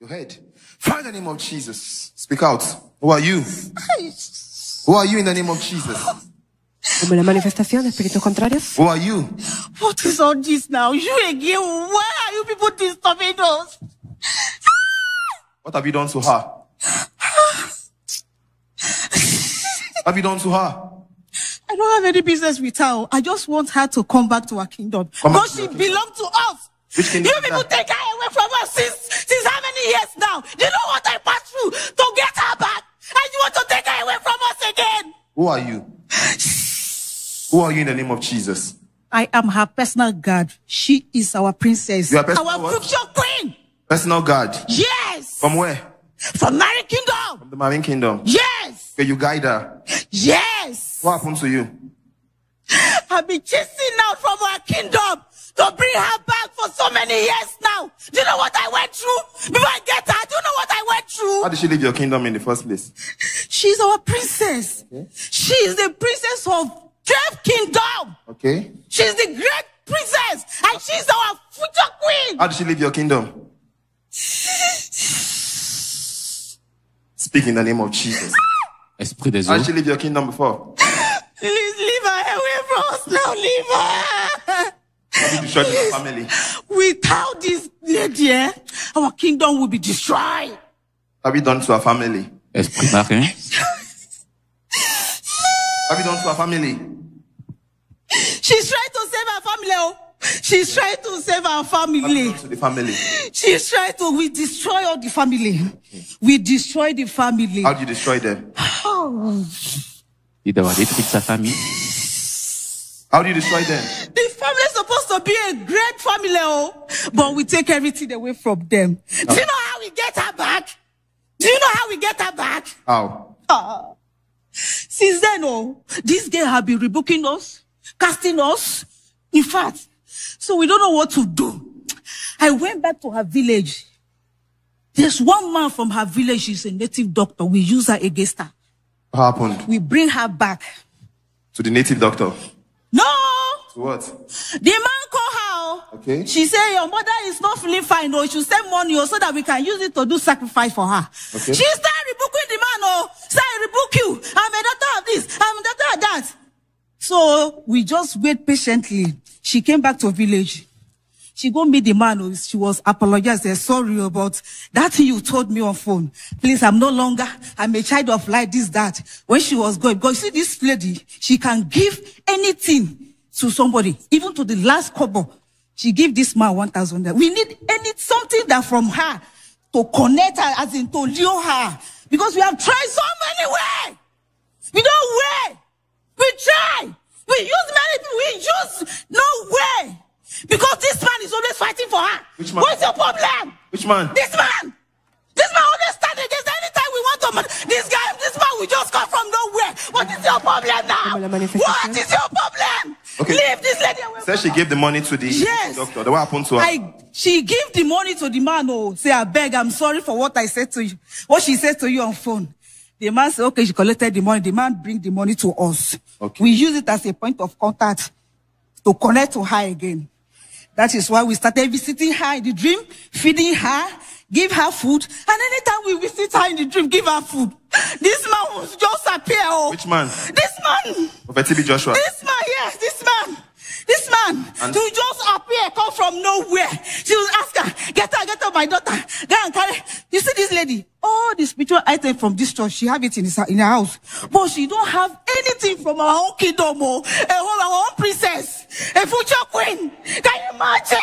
Your head. Find the name of Jesus. Speak out. Who are you? Who are you in the name of Jesus? Como la manifestación de espíritus contrarios. Who are you? What is all this now? You again? Why are you people disturbing us? What have you done to her? have you done to her? I don't have any business with her. I just want her to come back to our kingdom. Come Because she your belongs to us. Which kingdom You people take her away from many years now? Do you know what I passed through to get her back? And you want to take her away from us again? Who are you? Who are you in the name of Jesus? I am her personal guard. She is our princess. You are our what? future queen. Personal guard. Yes. From where? From Mary Kingdom. From the Marine Kingdom. Yes. Okay, you guide her. Yes. What happened to you? I've been chasing out from our kingdom to bring her back for so many years now. Do you know what I went through? Before I get her, do you know what I went through? How did she leave your kingdom in the first place? She's our princess. She is the princess of Twelve Kingdom. Okay. She's the great princess, and she's our future queen. How did she leave your kingdom? Speak in the name of Jesus. Esprit des How did she leave your kingdom before? Please leave her away from us now. Leave her. How did you destroy your family? Without this lady, eh, our kingdom will be destroyed. Have you done to our family? esprit marin, Have you done to our family? She's trying to save her family. Oh. She's trying to save our Have you family. done to the family? She's trying to. We destroy all the family. We destroy the family. How do you destroy them? dit d'avoir détruit sa famille. How do you destroy them? The family is supposed to be a great family, oh, but we take everything away from them. Do you know how we get her back? Do you know how we get her back? How? Ah. Since then, oh, this girl have been rebuking us, casting us. In fact, so we don't know what to do. I went back to her village. There's one man from her village. She's a native doctor. We use her against her. What happened We bring her back. to the native doctor? No, what? the man called her. oh. Okay. She said, Your mother is not feeling fine, oh. though. She should send money oh, so that we can use it to do sacrifice for her. Okay. She started rebuking the man, oh, say, I rebuke you. I'm a daughter of this. I'm a daughter of that. So we just wait patiently. She came back to village. She go meet the man. oh, She was apologized. Said, Sorry oh, about that thing you told me on phone. Please, I'm no longer. I'm a child of light. This that. When she was going, because you see this lady, she can give anything to somebody, even to the last couple. She give this man one thousand. We need any something that from her to connect her, as in to lure her, because we have tried so many ways. We don't way. We try. We use many people. We use no way. Because this man is always fighting for her. Which man? What's your problem? Which man? This man. This man always stand against anytime we want to. man- This guy, this man will just come from nowhere. What is your problem now? Como la manifestación. What is your problem? Okay. Leave this lady away Said she gave the money to the Yes. doctor. Then what happened to her? I she give the money to the man. Oh, say I beg, I'm sorry for what I said to you. What she said to you on phone. The man said, okay, she collected the money. The man bring the money to us. Okay. We use it as a point of contact to connect to her again. That is why we started visiting her in the dream, feeding her, give her food, and anytime we visit her in the dream, give her food. This man will just appear. Oh, Which man? This man. Prophet TB Joshua. This man, yes, this man. This man, And- to just appear, come from nowhere. She will ask her, get her, get her, my daughter. Go and carry. You see this lady? All the spiritual items from this church, she have it in, his, in her house. But she don't have anything from our own kingdom, oh. A whole, our own princess. A future queen. Can you imagine?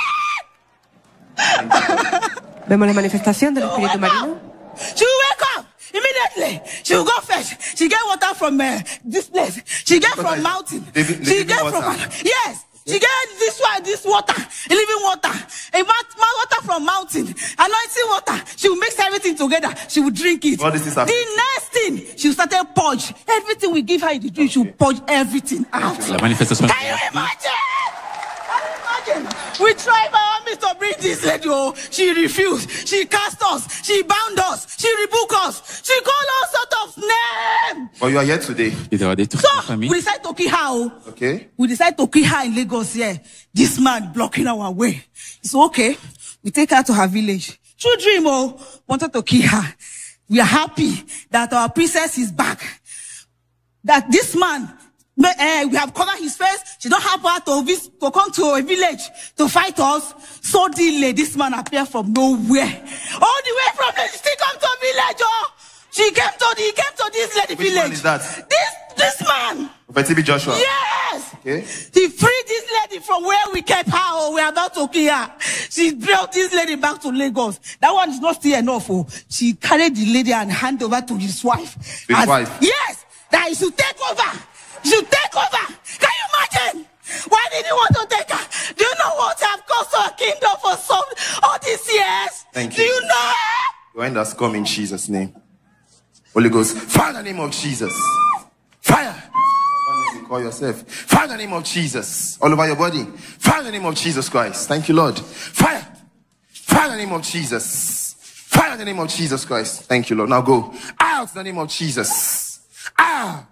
Vemos la manifestación del espíritu marino. She will wake up immediately. She will go fetch. She get water from uh, this place. She get from is mountain. living- she get water. from yes. She get this one, this water, living water, a mount, mount water from mountain, anointing water. She will mix everything together. She will drink it. All this is the next thing, she will start to purge everything we give her in the drink. She will purge everything out. La manifestation. Can you imagine? Can you imagine? We tried by all means to bring this lady. Oh, she refused. She cast us. She bound us. She rebuked us. She called all sorts of names. But you are here today. dit d'avoir détruit sa So famille. we decided to kill her. oh. Okay? We decided to kill her in Lagos here. This man blocking our way. It's okay. We take her to her village. True dream, oh, wanted to kill her. We are happy that our princess is back. That this man, eh, we have covered his face. She don't have power to, vis- to come to a village to fight us. Suddenly, this man appeared from nowhere. All the way from the still come to a village, oh. She came to the, he came to this lady Which village. man is that? This, this man. Prophet Joshua. Yes. Okay. He freed this lady from where we kept her or we are about to kill her. She brought this lady back to Lagos. That one is not still enough. Oh. She carried the lady and hand over to his wife. His wife? Yes. That he should take over. Should take over. Can you imagine? Why did he want to take her? Do you know what I've cost our kingdom for some all these years? Thank Do you. you know? Your end has come in Jesus' name. Holy Ghost, fire the name of Jesus. Fire. You call yourself? Fire the name of Jesus. All over your body. Fire the name of Jesus Christ. Thank you, Lord. Fire. Fire the name of Jesus. Fire the name of Jesus Christ. Thank you, Lord. Now go. Out the name of Jesus. Out.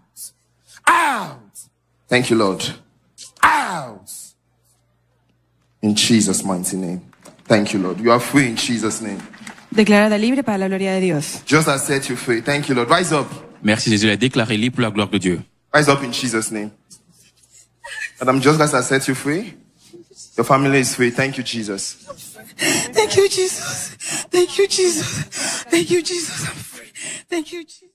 Out. Thank you, Lord. Out. In Jesus' mighty name. Thank you, Lord. You are free in Jesus' name. Declarada libre para la gloria de Dios. Just as set you free. Thank you, Lord. Rise up. Merci Jésus l'a déclaré libre pour la gloire de Dieu. Rise up in Jesus' name. Madam, just as I set you free, your family is free. Thank you, Jesus. Thank you, Jesus. Thank you, Jesus. Thank you, Jesus. I'm free. Thank you, Jesus.